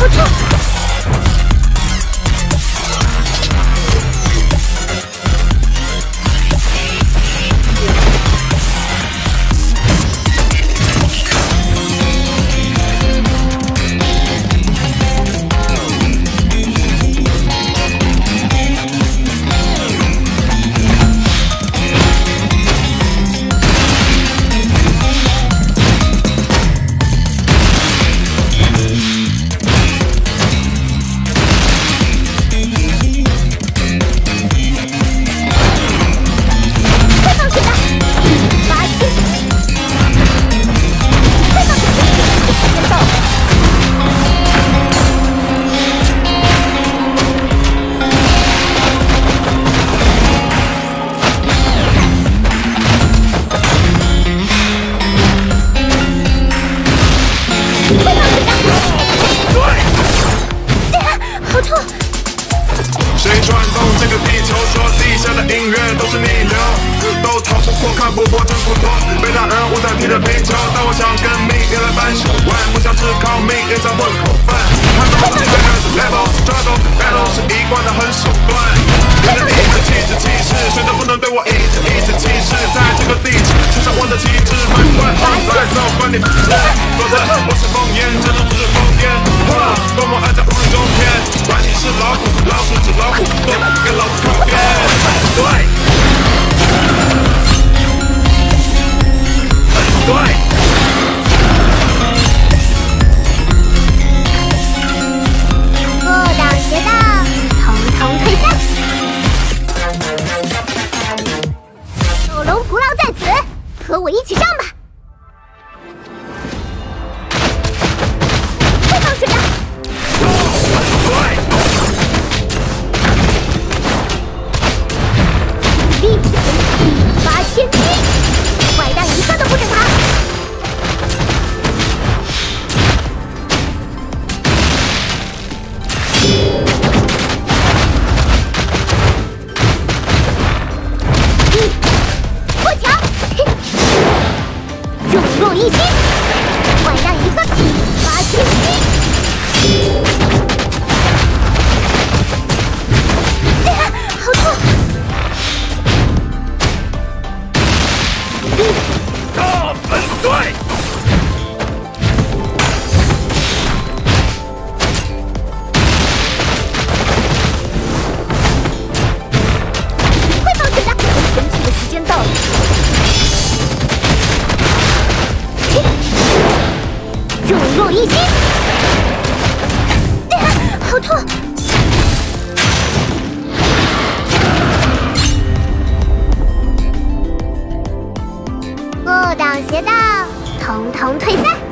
快撤。我看不破真不脱，被他而无暂停的冰球，但我想跟命运来扳手腕，不想只靠命，也想混口饭。他们不是每个人是 level struggle battle 是一贯的狠手段，为了你的气质气势，谁都不能对我一直一直气势，在这个地址，穿上我的旗帜，my one on fire so Chicken! 一心，好痛！不挡邪道，统统退散。